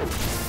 you